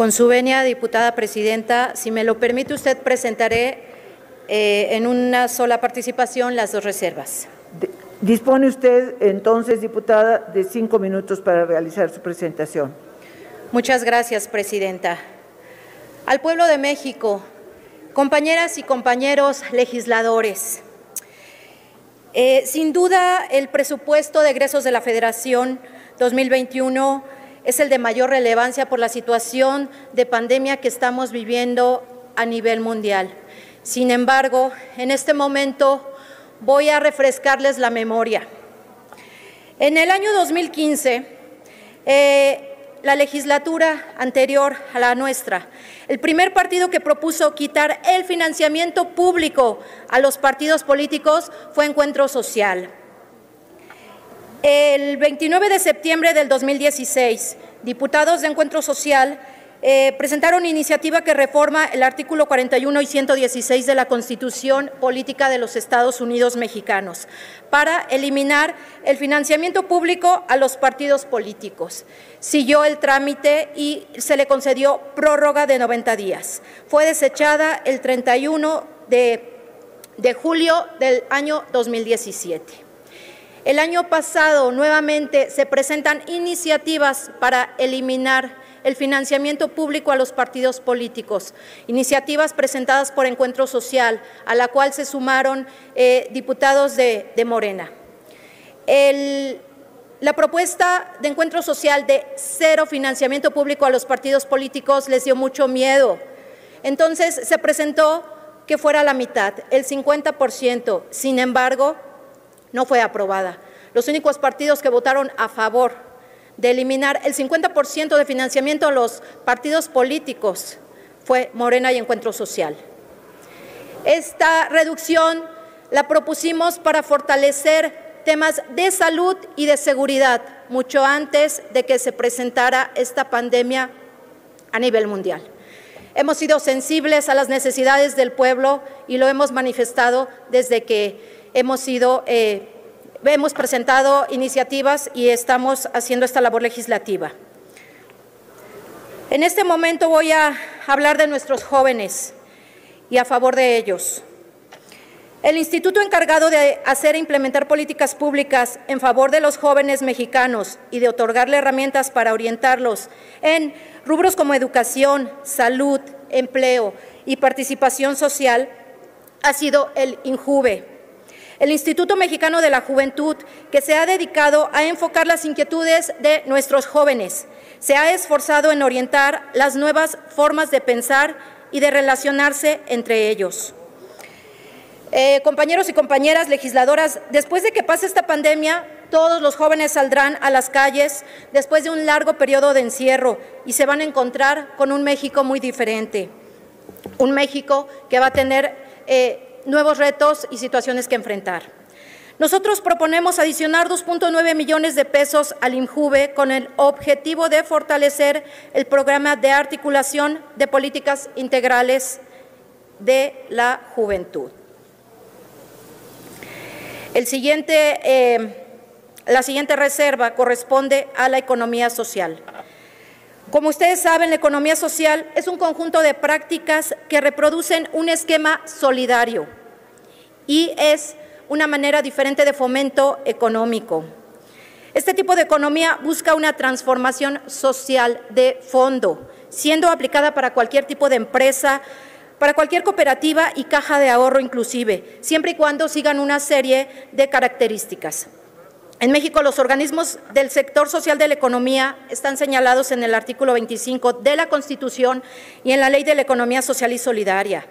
Con su venia, diputada presidenta, si me lo permite usted, presentaré eh, en una sola participación las dos reservas. Dispone usted entonces, diputada, de cinco minutos para realizar su presentación. Muchas gracias, presidenta. Al pueblo de México, compañeras y compañeros legisladores, eh, sin duda el presupuesto de egresos de la Federación 2021 es el de mayor relevancia por la situación de pandemia que estamos viviendo a nivel mundial. Sin embargo, en este momento voy a refrescarles la memoria. En el año 2015, eh, la legislatura anterior a la nuestra, el primer partido que propuso quitar el financiamiento público a los partidos políticos fue Encuentro Social. El 29 de septiembre del 2016, diputados de Encuentro Social eh, presentaron iniciativa que reforma el artículo 41 y 116 de la Constitución Política de los Estados Unidos Mexicanos para eliminar el financiamiento público a los partidos políticos. Siguió el trámite y se le concedió prórroga de 90 días. Fue desechada el 31 de, de julio del año 2017. El año pasado nuevamente se presentan iniciativas para eliminar el financiamiento público a los partidos políticos, iniciativas presentadas por Encuentro Social, a la cual se sumaron eh, diputados de, Morena. la propuesta de Encuentro Social de cero financiamiento público a los partidos políticos les dio mucho miedo. Entonces se presentó que fuera la mitad, el 50%. Sin embargo, no fue aprobada. Los únicos partidos que votaron a favor de eliminar el 50% de financiamiento a los partidos políticos fue Morena y Encuentro Social. Esta reducción la propusimos para fortalecer temas de salud y de seguridad mucho antes de que se presentara esta pandemia a nivel mundial. Hemos sido sensibles a las necesidades del pueblo y lo hemos manifestado desde que hemos sido eh, hemos presentado iniciativas y estamos haciendo esta labor legislativa. En este momento voy a hablar de nuestros jóvenes y a favor de ellos. El instituto encargado de hacer e implementar políticas públicas en favor de los jóvenes mexicanos y de otorgarle herramientas para orientarlos en rubros como educación, salud, empleo y participación social ha sido el INJUVE, el Instituto Mexicano de la Juventud, que se ha dedicado a enfocar las inquietudes de nuestros jóvenes. Se ha esforzado en orientar las nuevas formas de pensar y de relacionarse entre ellos. Eh, compañeros y compañeras legisladoras, después de que pase esta pandemia, todos los jóvenes saldrán a las calles después de un largo periodo de encierro y se van a encontrar con un México muy diferente. Un México que va a tener eh, nuevos retos y situaciones que enfrentar. Nosotros proponemos adicionar 2.9 millones de pesos al INJUVE con el objetivo de fortalecer el programa de articulación de políticas integrales de la juventud. El siguiente, eh, la siguiente reserva corresponde a la economía social. Como ustedes saben, la economía social es un conjunto de prácticas que reproducen un esquema solidario y es una manera diferente de fomento económico. Este tipo de economía busca una transformación social de fondo, siendo aplicada para cualquier tipo de empresa, para cualquier cooperativa y caja de ahorro inclusive, siempre y cuando sigan una serie de características. En México, los organismos del sector social de la economía están señalados en el artículo 25 de la Constitución y en la Ley de la Economía Social y Solidaria.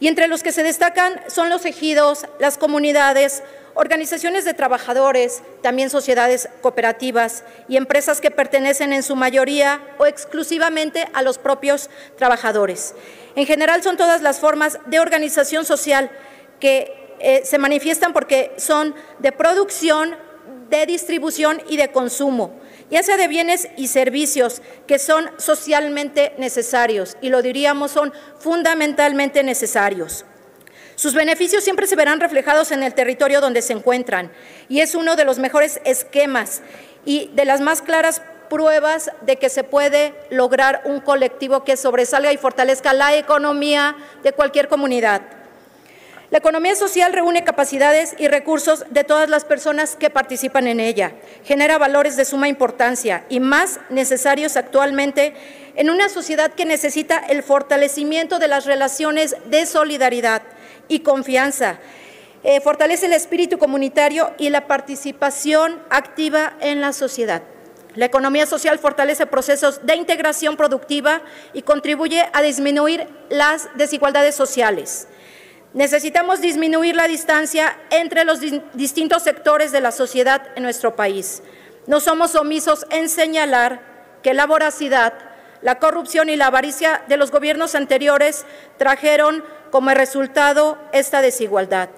Y entre los que se destacan son los ejidos, las comunidades, organizaciones de trabajadores, también sociedades cooperativas y empresas que pertenecen en su mayoría o exclusivamente a los propios trabajadores. En general son todas las formas de organización social que eh, se manifiestan porque son de producción, de distribución y de consumo, ya sea de bienes y servicios que son socialmente necesarios, y lo diríamos son fundamentalmente necesarios. Sus beneficios siempre se verán reflejados en el territorio donde se encuentran, y es uno de los mejores esquemas y de las más claras pruebas de que se puede lograr un colectivo que sobresalga y fortalezca la economía de cualquier comunidad. La economía social reúne capacidades y recursos de todas las personas que participan en ella, genera valores de suma importancia y más necesarios actualmente en una sociedad que necesita el fortalecimiento de las relaciones de solidaridad y confianza, eh, fortalece el espíritu comunitario y la participación activa en la sociedad. La economía social fortalece procesos de integración productiva y contribuye a disminuir las desigualdades sociales. Necesitamos disminuir la distancia entre los distintos sectores de la sociedad en nuestro país. No somos omisos en señalar que la voracidad, la corrupción y la avaricia de los gobiernos anteriores trajeron como resultado esta desigualdad.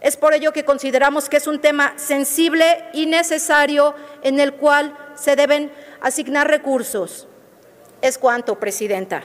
Es por ello que consideramos que es un tema sensible y necesario en el cual se deben asignar recursos. Es cuanto, Presidenta.